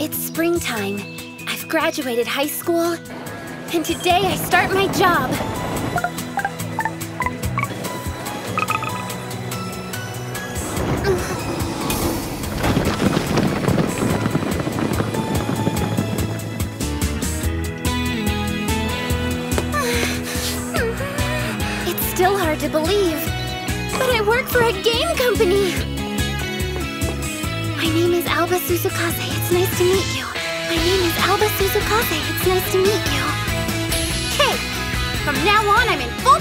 It's springtime. I've graduated high school, and today I start my job. It's still hard to believe, but I work for a game company. My name is Aoba Suzukaze. It's nice to meet you. My name is Aoba Suzukaze. It's nice to meet you. Okay, from now on, I'm in full